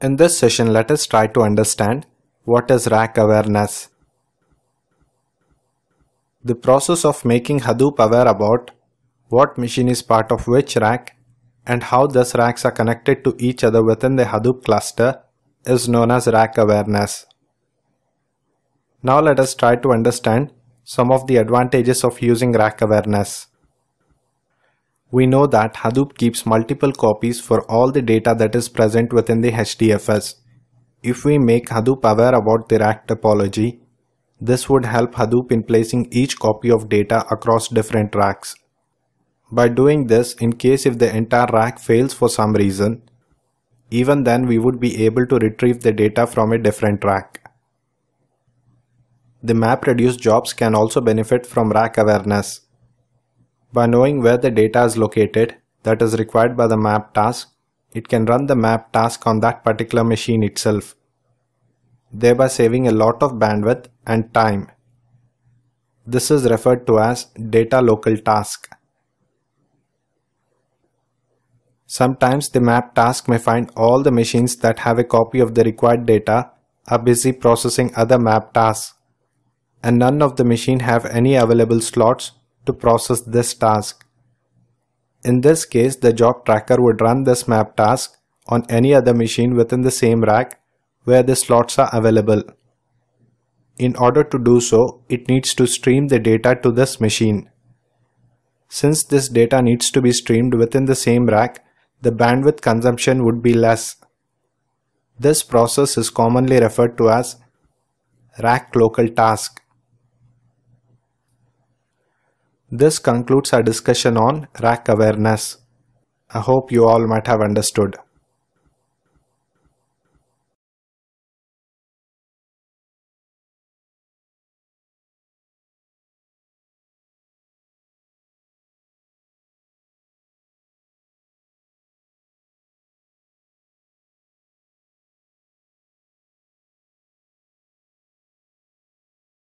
In this session, let us try to understand what is rack awareness. The process of making Hadoop aware about what machine is part of which rack and how these racks are connected to each other within the Hadoop cluster is known as rack awareness. Now let us try to understand some of the advantages of using rack awareness. We know that Hadoop keeps multiple copies for all the data that is present within the HDFS. If we make Hadoop aware about the rack topology, this would help Hadoop in placing each copy of data across different racks. By doing this, in case if the entire rack fails for some reason, even then we would be able to retrieve the data from a different rack. The MapReduce jobs can also benefit from rack awareness. By knowing where the data is located that is required by the map task, it can run the map task on that particular machine itself, thereby saving a lot of bandwidth and time. This is referred to as data local task. Sometimes the map task may find all the machines that have a copy of the required data are busy processing other map tasks and none of the machine have any available slots to process this task. In this case, the job tracker would run this map task on any other machine within the same rack where the slots are available. In order to do so, it needs to stream the data to this machine. Since this data needs to be streamed within the same rack, the bandwidth consumption would be less. This process is commonly referred to as rack local task. This concludes our discussion on rack awareness. I hope you all might have understood.